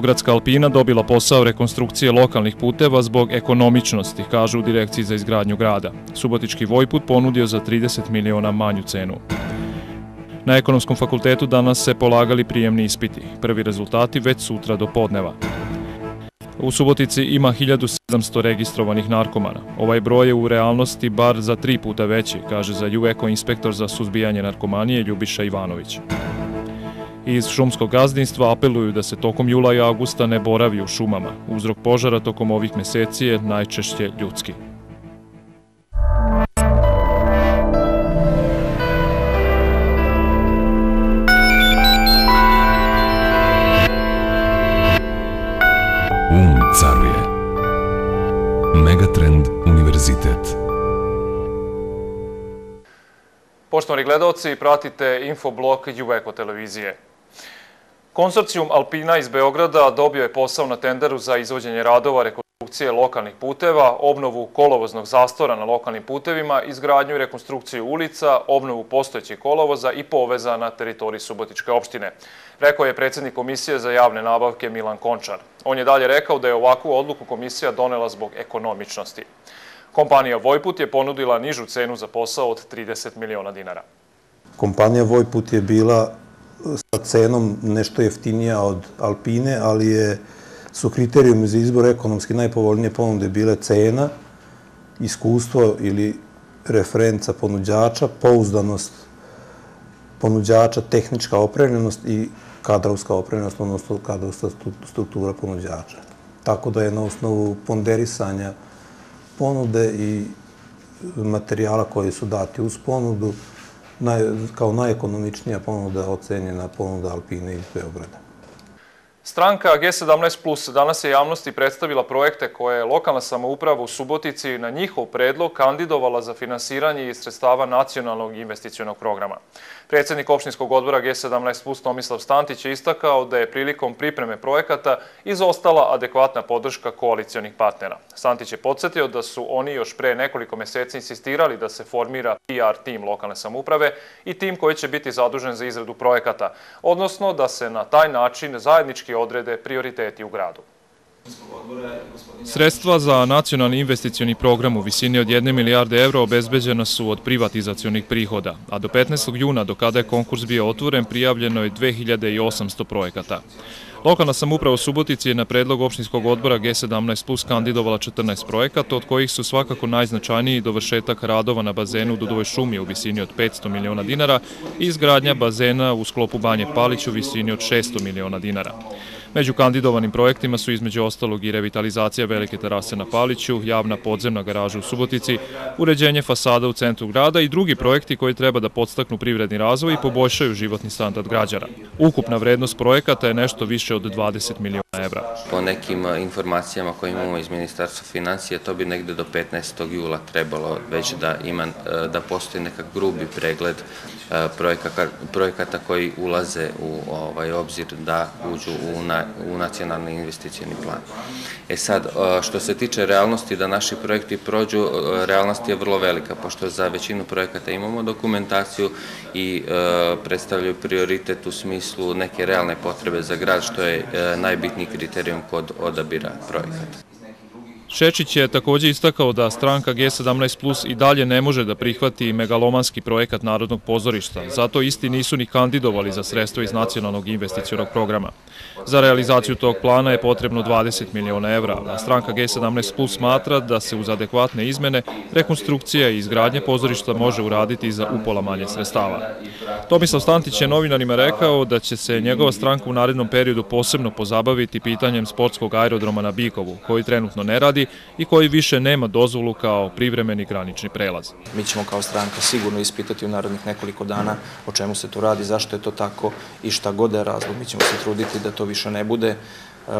Beogradska Alpina dobila posao rekonstrukcije lokalnih puteva zbog ekonomičnosti, kažu u Direkciji za izgradnju grada. Subotički Vojput ponudio za 30 miliona manju cenu. Na ekonomskom fakultetu danas se polagali prijemni ispiti. Prvi rezultati već sutra do podneva. U Subotici ima 1700 registrovanih narkomana. Ovaj broj je u realnosti bar za tri puta veći, kaže za UEKO inspektor za suzbijanje narkomanije Ljubiša Ivanović. Iz šumskog gazdinstva apeluju da se tokom jula i augusta ne boravi u šumama. Uzrok požara tokom ovih meseci je najčešće ljudski. Um caruje. Megatrend Univerzitet. Poštovani gledalci, pratite infoblog Juveko televizije. Konsorcijum Alpina iz Beograda dobio je posao na tenderu za izvođenje radova rekonstrukcije lokalnih puteva, obnovu kolovoznog zastora na lokalnim putevima, izgradnju i rekonstrukciju ulica, obnovu postojećih kolovoza i poveza na teritoriji Subotičke opštine. Rekao je predsednik Komisije za javne nabavke Milan Končar. On je dalje rekao da je ovakvu odluku komisija donela zbog ekonomičnosti. Kompanija Vojput je ponudila nižu cenu za posao od 30 miliona dinara. Kompanija Vojput je bila sa cenom nešto jeftinija od Alpine, ali je, su kriterijumi za izbor ekonomski najpovoljnije ponude bile cena, iskustvo ili referenca ponuđača, pouzdanost ponuđača, tehnička opremljenost i kadrovska opremljenost, odnosno kadrovska struktura ponuđača. Tako da je na osnovu ponderisanja ponude i materijala koji su dati uz ponudu, naj, kao najekonomičnija ponuda ocenjena ponuda Alpine iz Beograda. Stranka G17 Plus danas je javnosti predstavila projekte koje je lokalna samouprava u Subotici na njihov predlog kandidovala za finansiranje iz sredstava nacionalnog investicionog programa. Predsednik opštinskog odbora G17 Plus Tomislav Stantić je istakao da je prilikom pripreme projekata izostala adekvatna podrška koalicijonih partnera. Stantić je podsjetio da su oni još pre nekoliko meseci insistirali da se formira PR tim lokalne samouprave i tim koji će biti zadužen za izradu projekata, odnosno da se na taj način zajednički odrede prioriteti u gradu. Sredstva za nacionalni investicioni program u visini od 1 milijarde evra obezbeđena su od privatizacionih prihoda, a do 15. juna, do kada je konkurs bio otvoren, prijavljeno je 2800 projekata. Lokalna samuprava Subotici je na predlog opštinskog odbora G17 Plus kandidovala 14 projekata, od kojih su svakako najznačajniji dovršetak radova na bazenu u Dudovoj šumi u visini od 500 miliona dinara i izgradnja bazena u sklopu Banje Palić u visini od 600 miliona dinara. Među kandidovanim projektima su između ostalog i revitalizacija velike terase na Paliću, javna podzemna garaža u Subotici, uređenje fasada u centru grada i drugi projekti koji treba da podstaknu privredni razvoj i poboljšaju životni standard građana. Ukupna vrednost projekata je nešto više od 20 miliona evra. Po nekim informacijama koje imamo iz Ministarstva financije, to bi negde do 15. jula trebalo već da ima, da postoji nekak grubi pregled projekata koji ulaze u ovaj obzir da uđu u, u nacionalni investicijani plan. E sad, što se tiče realnosti da naši projekti prođu, realnost je vrlo velika, pošto za većinu projekata imamo dokumentaciju i predstavljaju prioritet u smislu neke realne potrebe za grad, što je najbitniji kriterijum kod odabira projekata. Šečić je takođe istakao da stranka G17 Plus i dalje ne može da prihvati megalomanski projekat Narodnog pozorišta, zato isti nisu ni kandidovali za sredstvo iz nacionalnog investicionog programa. Za realizaciju tog plana je potrebno 20 miliona evra, a stranka G17 Plus smatra da se uz adekvatne izmene rekonstrukcija i izgradnje pozorišta može uraditi za upola manje sredstava. Tomislav Stantić je novinarima rekao da će se njegova stranka u narednom periodu posebno pozabaviti pitanjem sportskog aerodroma na Bikovu, koji trenutno ne radi i koji više nema dozvolu kao privremeni granični prelaz. Mi ćemo kao stranka sigurno ispitati u narednih nekoliko dana o čemu se tu radi, zašto je to tako i šta god je razlog. Mi ćemo se truditi da to više ne bude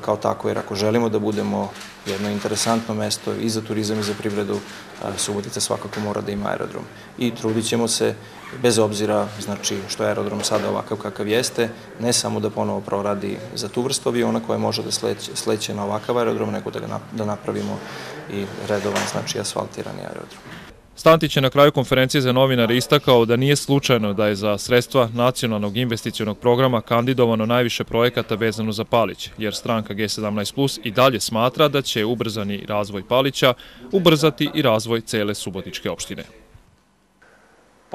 kao tako, jer ako želimo da budemo jedno interesantno mesto i za turizam i za privredu, Subotica svakako mora da ima aerodrom. I trudit ćemo se, bez obzira znači, što je aerodrom sada ovakav kakav jeste, ne samo da ponovo proradi za tu vrstu aviona koja može da sleće, sleće na ovakav aerodrom, nego da, ga, da napravimo i redovan, znači asfaltirani aerodrom. Stantić je na kraju konferencije za novinare istakao da nije slučajno da je za sredstva nacionalnog investicionog programa kandidovano najviše projekata vezano za Palić, jer stranka G17 Plus i dalje smatra da će ubrzani razvoj Palića ubrzati i razvoj cele Subotičke opštine.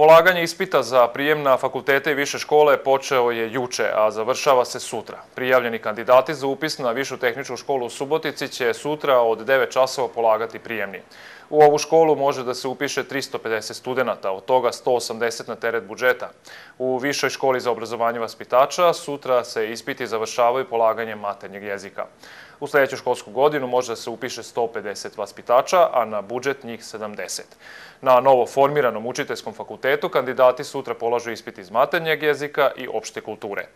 Polaganje ispita za prijem na fakultete i više škole počeo je juče, a završava se sutra. Prijavljeni kandidati za upis na Višu tehničku školu u Subotici će sutra od 9 časova polagati prijemni. U ovu školu može da se upiše 350 studenta, od toga 180 na teret budžeta. U Višoj školi za obrazovanje vaspitača sutra se ispiti završavaju polaganjem maternjeg jezika. U sledeću školsku godinu može da se upiše 150 vaspitača, a na budžet njih 70. Na novo formiranom učiteljskom fakultetu kandidati sutra polažu ispit iz maternjeg jezika i opšte kulture.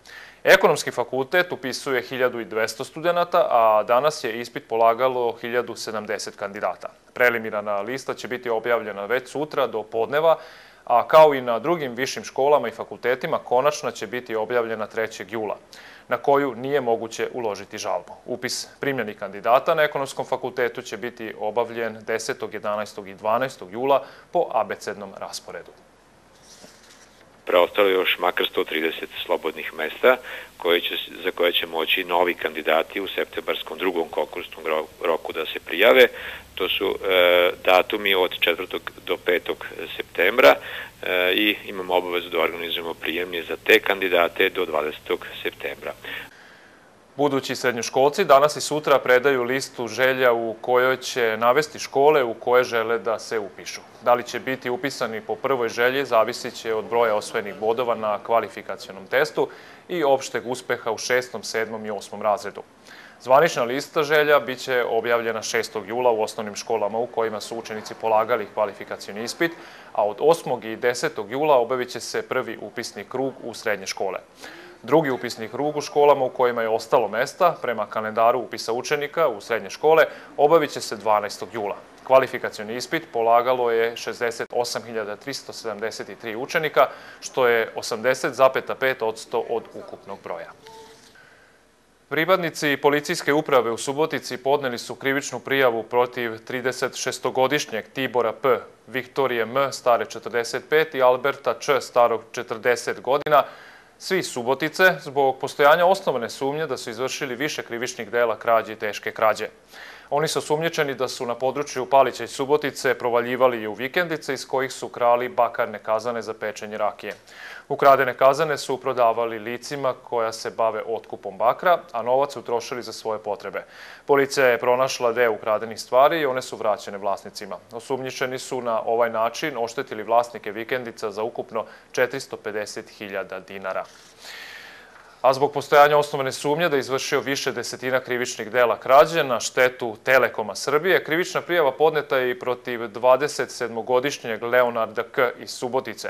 Ekonomski fakultet upisuje 1200 studenta, a danas je ispit polagalo 1070 kandidata. Preliminarna lista će biti objavljena već sutra do podneva, a kao i na drugim višim školama i fakultetima, konačna će biti objavljena 3. jula na koju nije moguće uložiti žalbu. Upis primljenih kandidata na ekonomskom fakultetu će biti obavljen 10., 11. i 12. jula po abecednom rasporedu. Preostalo još makar 130 slobodnih mesta koje će, za koje će moći novi kandidati u septembarskom drugom konkursnom roku da se prijave. To su e, datumi od 4. do 5. septembra e, i imamo obavezu da organizujemo prijemnje za te kandidate do 20. septembra. Budući srednjoškolci danas i sutra predaju listu želja u kojoj će navesti škole u koje žele da se upišu. Da li će biti upisani po prvoj želji zavisit će od broja osvojenih bodova na kvalifikacionom testu i opšteg uspeha u šestom, sedmom i osmom razredu. Zvanična lista želja biće objavljena 6. jula u osnovnim školama u kojima su učenici polagali kvalifikacioni ispit, a od 8. i 10. jula obavit će se prvi upisni krug u srednje škole. Drugi upisni krug u školama u kojima je ostalo mesta, prema kalendaru upisa učenika u srednje škole, obavit će se 12. jula. Kvalifikacioni ispit polagalo je 68.373 učenika, što je 80,5% od ukupnog broja. Pripadnici policijske uprave u Subotici podneli su krivičnu prijavu protiv 36-godišnjeg Tibora P, Viktorije M, stare 45 i Alberta Č, starog 40 godina, svi Subotice, zbog postojanja osnovne sumnje da su izvršili više krivičnih dela krađe i teške krađe. Oni su sumnječeni da su na području Palića i Subotice provaljivali i u vikendice iz kojih su krali bakarne kazane za pečenje rakije. Ukradene kazane su prodavali licima koja se bave otkupom bakra, a novac utrošili za svoje potrebe. Policija je pronašla deo ukradenih stvari i one su vraćene vlasnicima. Osumnjičeni su na ovaj način oštetili vlasnike vikendica za ukupno 450.000 dinara a zbog postojanja osnovane sumnje da izvršio više desetina krivičnih dela krađe na štetu Telekoma Srbije, krivična prijava podneta je i protiv 27-godišnjeg Leonarda K. iz Subotice.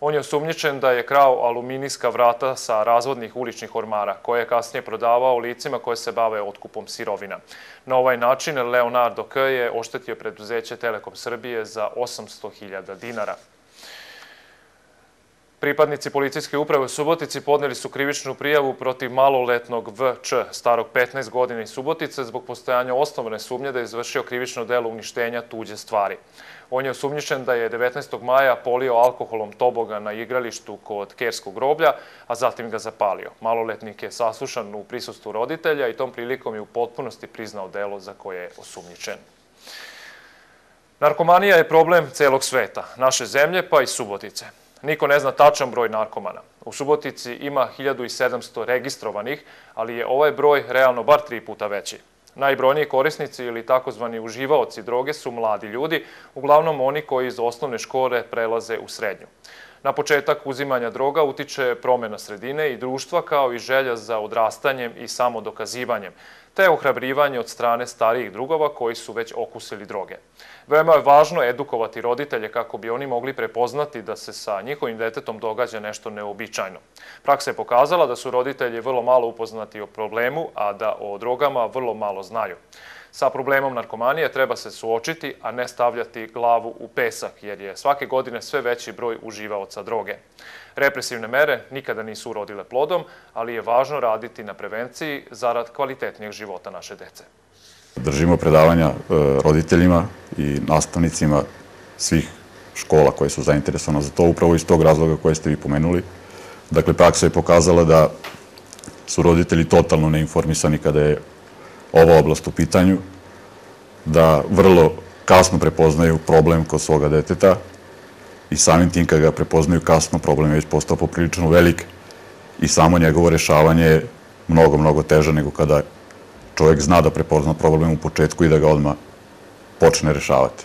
On je osumnjičen da je krao aluminijska vrata sa razvodnih uličnih ormara, koje je kasnije prodavao licima koje se bave otkupom sirovina. Na ovaj način Leonardo K. je oštetio preduzeće Telekom Srbije za 800.000 dinara. Pripadnici policijske uprave u Subotici podneli su krivičnu prijavu protiv maloletnog VČ, starog 15 godina iz Subotice, zbog postojanja osnovne sumnje da je izvršio krivično delo uništenja tuđe stvari. On je osumnjičen da je 19. maja polio alkoholom toboga na igralištu kod Kerskog groblja, a zatim ga zapalio. Maloletnik je saslušan u prisustvu roditelja i tom prilikom je u potpunosti priznao delo za koje je osumnjičen. Narkomanija je problem celog sveta, naše zemlje pa i Subotice. Niko ne zna tačan broj narkomana. U Subotici ima 1700 registrovanih, ali je ovaj broj realno bar tri puta veći. Najbrojniji korisnici ili takozvani uživaoci droge su mladi ljudi, uglavnom oni koji iz osnovne škole prelaze u srednju. Na početak uzimanja droga utiče promena sredine i društva kao i želja za odrastanjem i samodokazivanjem, te ohrabrivanje od strane starijih drugova koji su već okusili droge. Veoma je važno edukovati roditelje kako bi oni mogli prepoznati da se sa njihovim detetom događa nešto neobičajno. Praksa je pokazala da su roditelji vrlo malo upoznati o problemu, a da o drogama vrlo malo znaju. Sa problemom narkomanije treba se suočiti, a ne stavljati glavu u pesak, jer je svake godine sve veći broj uživaoca droge. Represivne mere nikada nisu urodile plodom, ali je važno raditi na prevenciji zarad kvalitetnijeg života naše dece. Držimo predavanja e, roditeljima i nastavnicima svih škola koje su zainteresovane za to, upravo iz tog razloga koje ste vi pomenuli. Dakle, praksa je pokazala da su roditelji totalno neinformisani kada je ova oblast u pitanju, da vrlo kasno prepoznaju problem kod svoga deteta i samim tim kada ga prepoznaju kasno, problem je već postao poprilično velik i samo njegovo rešavanje je mnogo, mnogo teže nego kada čovjek zna da prepozna problem u početku i da ga odmah počne rešavati.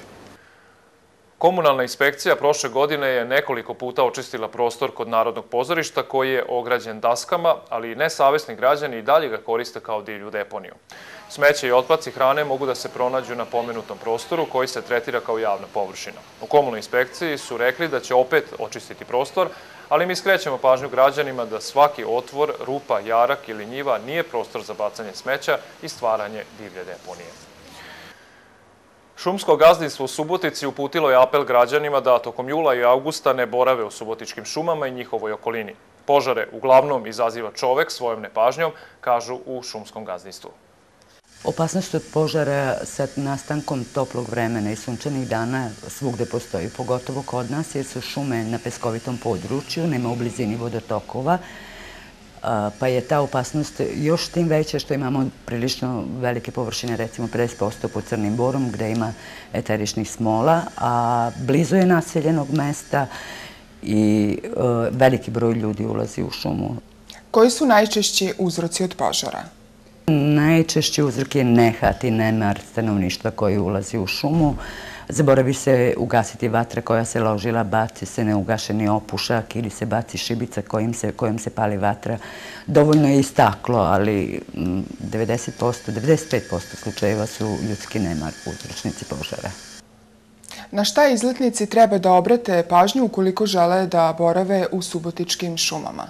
Komunalna inspekcija prošle godine je nekoliko puta očistila prostor kod Narodnog pozorišta koji je ograđen daskama, ali nesavesni građani i dalje ga koriste kao divlju deponiju. Smeće i otpaci hrane mogu da se pronađu na pomenutom prostoru koji se tretira kao javna površina. U komunalnoj inspekciji su rekli da će opet očistiti prostor, ali mi skrećemo pažnju građanima da svaki otvor, rupa, jarak ili njiva nije prostor za bacanje smeća i stvaranje divlje deponije. Šumsko gazdinstvo u Subotici uputilo je apel građanima da tokom jula i augusta ne borave u subotičkim šumama i njihovoj okolini. Požare uglavnom izaziva čovek svojom nepažnjom, kažu u šumskom gazdinstvu. Opasnost od požara sa nastankom toplog vremena i sunčanih dana svugde postoji, pogotovo kod nas jer su šume na peskovitom području, nema u blizini vodotokova, pa je ta opasnost još tim veća što imamo prilično velike površine, recimo 50% pod Crnim borom gde ima eteričnih smola, a blizu je naseljenog mesta i veliki broj ljudi ulazi u šumu. Koji su najčešći uzroci od požara? Najčešći uzrok je nehat i nemar stanovništva koji ulazi u šumu. Zaboravi se ugasiti vatra koja se ložila, baci se neugašeni opušak ili se baci šibica kojim se, kojom se pali vatra. Dovoljno je i staklo, ali 90%, 95% slučajeva su ljudski nemar uzročnici požara. Na šta izletnici treba da obrate pažnju ukoliko žele da borave u subotičkim šumama?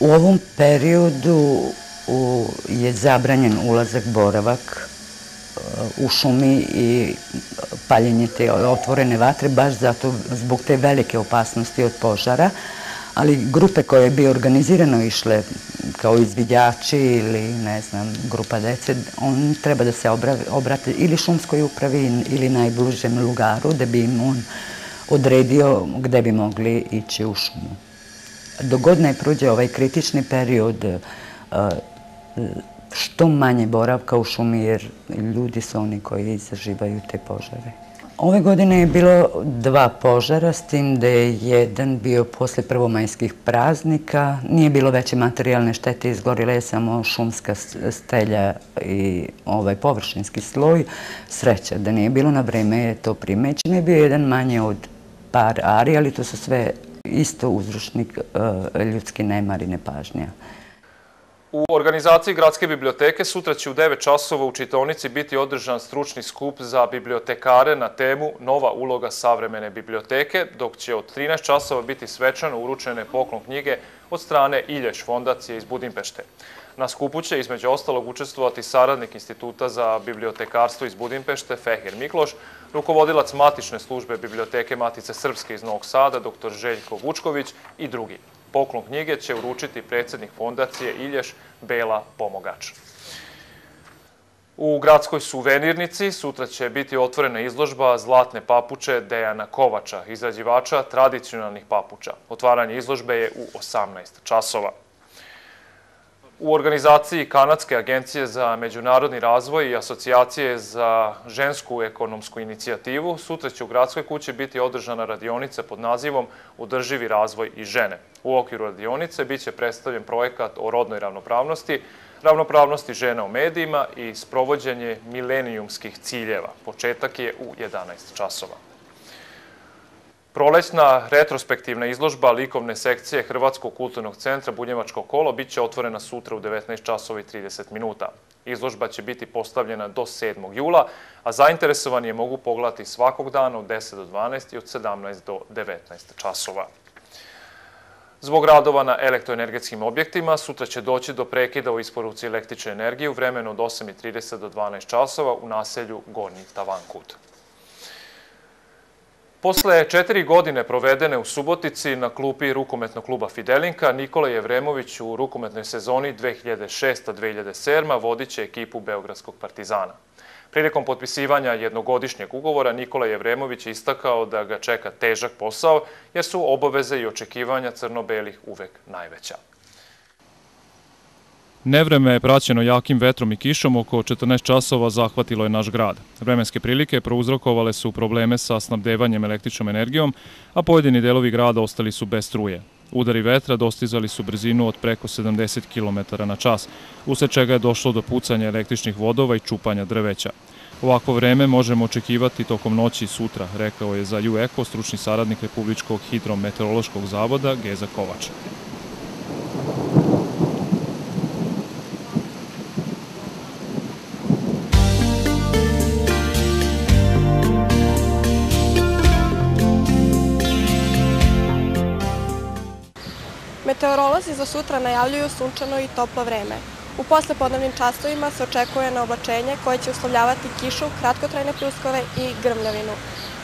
U ovom periodu je zabranjen ulazak, boravak u šumi i paljenje te otvorene vatre, baš zato zbog te velike opasnosti od požara. Ali grupe koje bi organizirano išle kao izvidjači ili, ne znam, grupa dece, on treba da se obrate ili šumskoj upravi ili najbližem lugaru, da bi im on odredio gde bi mogli ići u šumu. Dogod ne prođe ovaj kritični period što manje boravka u šumi jer ljudi su oni koji izaživaju te požare. Ove godine je bilo dva požara, s tim da je jedan bio posle prvomajskih praznika. Nije bilo veće materijalne štete, izgorila je samo šumska stelja i ovaj površinski sloj. Sreća da nije bilo na vreme je to primećeno. Je bio jedan manje od par ari, ali to su sve isto uzročnik eh, ljudski nemar i nepažnja. U organizaciji Gradske biblioteke sutra će u 9 časova u čitonici biti održan stručni skup za bibliotekare na temu Nova uloga savremene biblioteke, dok će od 13 časova biti svečano uručene poklon knjige od strane Ilješ fondacije iz Budimpešte. Na skupu će između ostalog učestvovati saradnik Instituta za bibliotekarstvo iz Budimpešte Fehir Mikloš, rukovodilac matične službe Biblioteke Matice Srpske iz Novog Sada, dr. Željko Vučković i drugi. Poklon knjige će uručiti predsednik fondacije Ilješ Bela Pomogač. U gradskoj suvenirnici sutra će biti otvorena izložba Zlatne papuče Dejana Kovača, izrađivača tradicionalnih papuča. Otvaranje izložbe je u 18 časova. U organizaciji Kanadske agencije za međunarodni razvoj i asocijacije za žensku ekonomsku inicijativu sutra će u gradskoj kući biti održana radionica pod nazivom Udrživi razvoj i žene. U okviru radionice biće predstavljen projekat o rodnoj ravnopravnosti, ravnopravnosti žena u medijima i sprovođenje milenijumskih ciljeva. Početak je u 11 časova. Prolećna retrospektivna izložba likovne sekcije Hrvatskog kulturnog centra Bunjevačko kolo biće otvorena sutra u 19 časova i 30 minuta. Izložba će biti postavljena do 7. jula, a zainteresovani je mogu pogledati svakog dana od 10 do 12 i od 17 do 19 časova. Zbog radova na elektroenergetskim objektima, sutra će doći do prekida u isporuci električne energije u vremenu od 8.30 do 12 časova u naselju Gornji Tavankut. Posle četiri godine provedene u Subotici na klupi rukometnog kluba Fidelinka, Nikola Jevremović u rukometnoj sezoni 2006-2007 vodit će ekipu Beogradskog partizana. Prilikom potpisivanja jednogodišnjeg ugovora Nikola Jevremović istakao da ga čeka težak posao jer su obaveze i očekivanja crno-belih uvek najveća. Nevreme je praćeno jakim vetrom i kišom, oko 14 časova zahvatilo je naš grad. Vremenske prilike prouzrokovale su probleme sa snabdevanjem električnom energijom, a pojedini delovi grada ostali su bez struje. Udari vetra dostizali su brzinu od preko 70 km na čas, usled čega je došlo do pucanja električnih vodova i čupanja drveća. Ovako vreme možemo očekivati tokom noći i sutra, rekao je za UECO stručni saradnik Republičkog hidrometeorološkog zavoda Geza Kovač. Meteorolozi za sutra najavljuju sunčano i toplo vreme. U poslepodnevnim časovima se očekuje na oblačenje koje će uslovljavati kišu, kratkotrajne pljuskove i grmljavinu.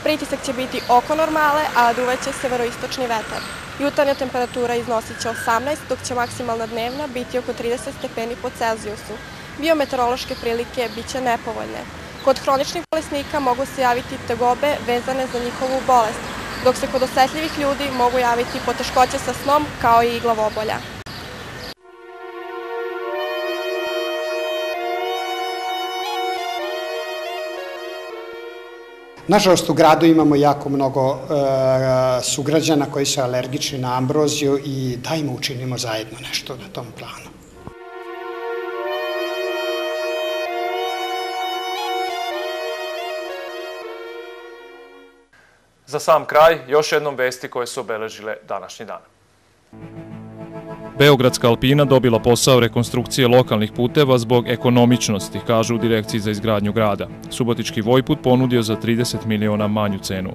Pritisak će biti oko normale, a duvaće severoistočni vetar. Jutarnja temperatura iznosit će 18, dok će maksimalna dnevna biti oko 30 stepeni po Celzijusu. Biometeorološke prilike biće nepovoljne. Kod hroničnih bolesnika mogu se javiti tegobe vezane za njihovu bolest, dok se kod osetljivih ljudi mogu javiti poteškoće sa snom kao i glavobolja. Nažalost, u gradu imamo jako mnogo e, sugrađana koji su alergični na ambroziju i dajmo učinimo zajedno nešto na tom planu. Za sam kraj, još jednom vesti koje su obeležile današnji dan. Beogradska Alpina dobila posao rekonstrukcije lokalnih puteva zbog ekonomičnosti, kažu u Direkciji za izgradnju grada. Subotički Vojput ponudio za 30 miliona manju cenu.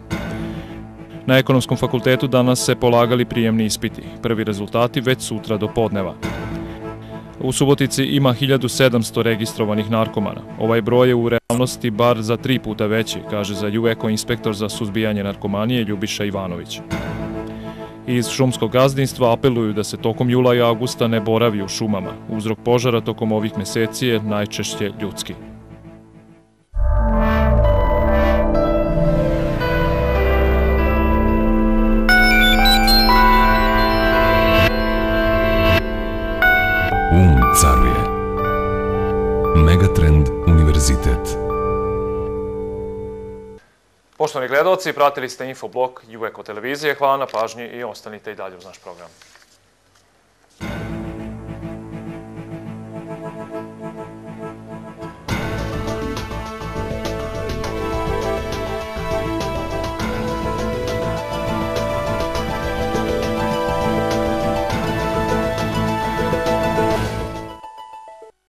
Na ekonomskom fakultetu danas se polagali prijemni ispiti. Prvi rezultati već sutra do podneva. U Subotici ima 1700 registrovanih narkomana. Ovaj broj je u realnosti bar za tri puta veći, kaže za UECO inspektor za suzbijanje narkomanije Ljubiša Ivanović. Iz šumskog gazdinstva apeluju da se tokom jula i augusta ne boravi u šumama. Uzrok požara tokom ovih meseci je najčešće ljudski. Caruje. Megatrend Univerzitet. Poštovani gledalci, pratili ste infoblog Jueko televizije. Hvala na pažnji i ostanite i dalje uz naš program.